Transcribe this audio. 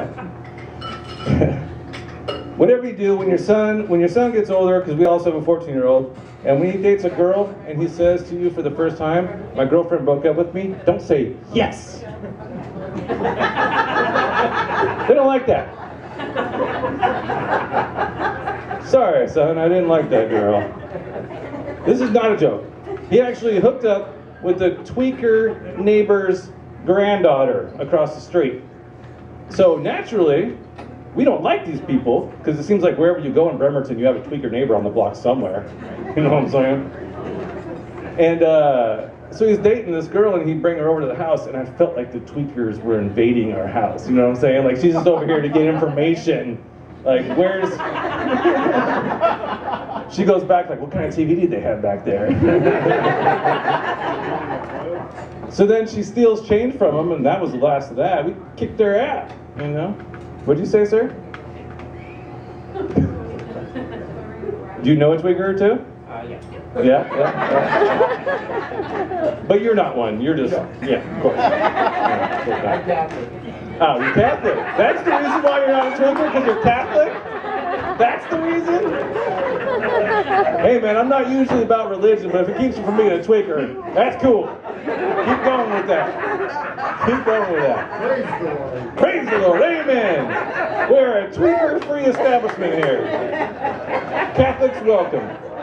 Whatever you do, when your son when your son gets older, because we also have a 14 year old, and when he dates a girl and he says to you for the first time, "My girlfriend broke up with me," don't say yes. they don't like that. Sorry, son, I didn't like that girl. This is not a joke. He actually hooked up with the tweaker neighbor's granddaughter across the street. So naturally, we don't like these people because it seems like wherever you go in Bremerton, you have a tweaker neighbor on the block somewhere. You know what I'm saying? And uh, so he's dating this girl, and he'd bring her over to the house, and I felt like the tweakers were invading our house. You know what I'm saying? Like she's just over here to get information. Like where's? she goes back like, what kind of TV did they have back there? so then she steals change from him, and that was the last of that. We kicked her ass. You know? What'd you say, sir? Do you know a twigger or two? Uh, yeah. Yeah, yeah, yeah. But you're not one. You're just, yeah, of course. I'm Catholic. Oh, you're Catholic. That's the reason why you're not a twigger, because you're Catholic? That's the reason? Hey, man, I'm not usually about religion, but if it keeps you from being a tweaker, that's cool. Keep going with that. Keep going with that. Praise the Lord. Praise the Lord. Amen. We're a tweaker-free establishment here. Catholics welcome.